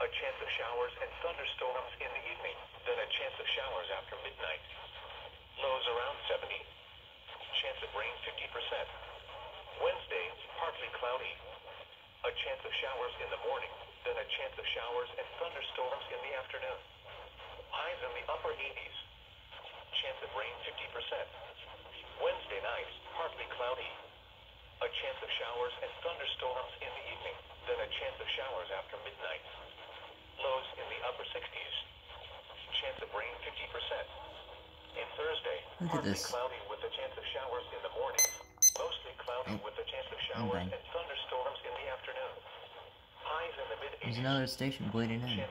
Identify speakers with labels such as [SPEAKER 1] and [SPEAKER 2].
[SPEAKER 1] A chance of showers and thunderstorms in the evening, then a chance of showers after midnight. Lows around 70. Chance of rain 50%. Wednesday, partly cloudy. A chance of showers in the morning, then a chance of showers and thunderstorms in the afternoon. Highs in the upper 80s. Chance of rain 50%. Wednesday night, partly cloudy. A chance of showers and thunderstorms showers after midnight. Lows in the upper 60s. Chance of rain 50%. And Thursday, Look at this. cloudy with a chance of showers in the morning. Mostly cloudy Oh. with a chance of showers and thunderstorms in the afternoon. Highs in the mid 80s. There's another
[SPEAKER 2] station bleeding in.